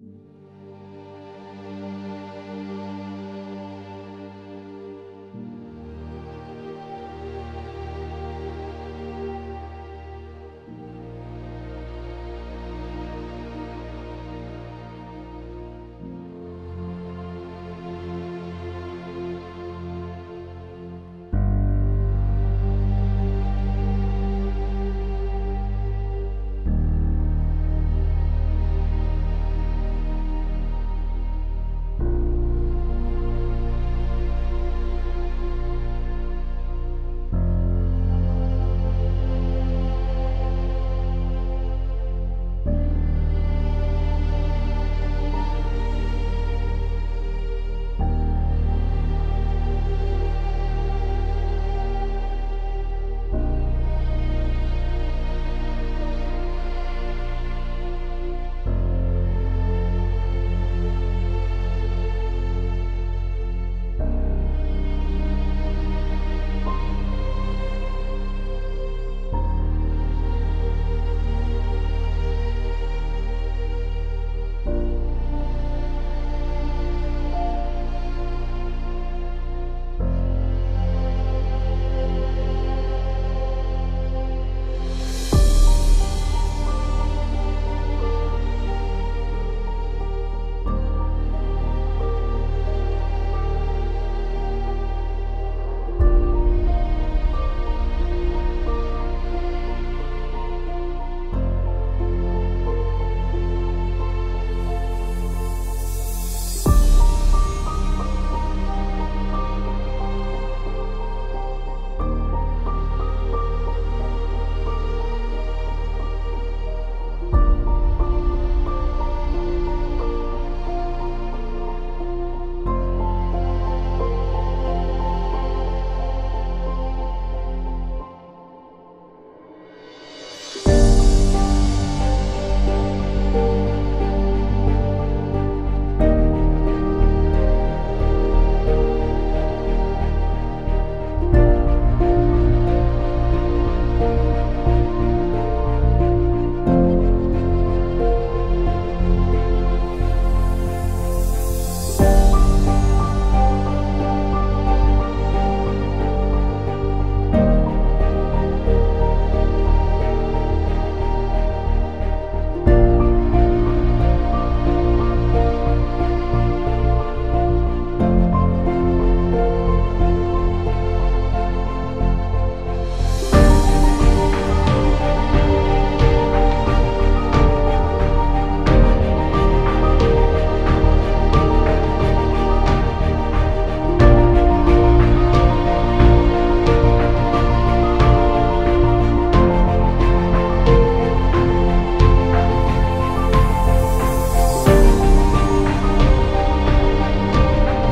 you